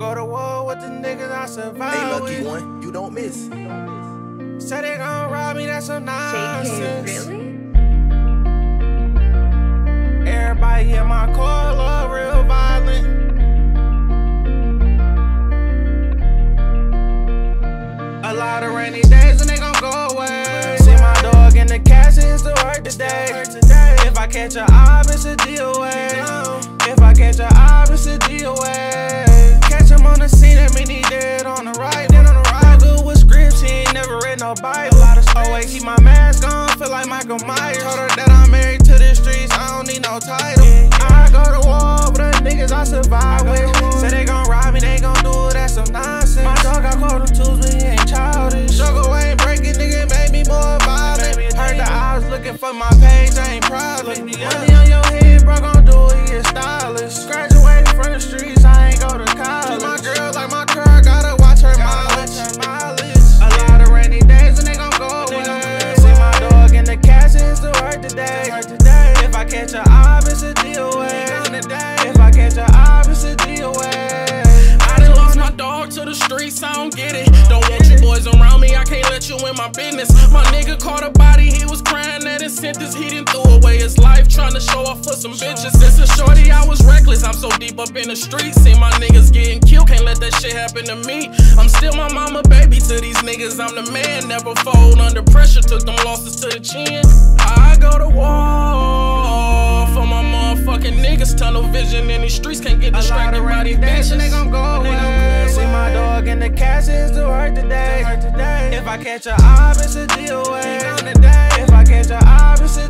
Go to war with the niggas I survive Hey, lucky with. one, you don't miss. Say they gon' rob me, that's some nonsense. JK, nonsense. really? Everybody in my core love real violent. A lot of rainy days and they gon' go away. See my dog in the cash, it's the work today. If I catch a ob, it's a DOA. Oh keep my mask on, feel like Michael Myers. Told her that I'm married to the streets, I don't need no title. I go to war with the niggas I survive with. Say they gon' rob me, they gon' do it, that's some nonsense. My dog got quarter twos, but he ain't childish. Struggle ain't breaking, nigga, made me more violent. Heard the eyes looking for my page, I ain't proud of me. Money on your head, catch a ob, it's a DOA. If I catch a ob, it's a DOA. I lost my dog to the streets, I don't get it. Don't want you boys around me, I can't let you in my business. My nigga caught a body, he was crying at his sentence. He didn't throw away his life, trying to show off for some bitches. Since a shorty, I was reckless. I'm so deep up in the streets, see my niggas getting killed, can't let that shit happen to me. I'm still my mama baby to these niggas, I'm the man. Never fold under pressure, took them losses to the chin. Vision in these streets, can't get distracted by these days they gon' go away. See my dog in the it's the work today. If I catch a ob, it's a DOA. If I catch a ob, it's a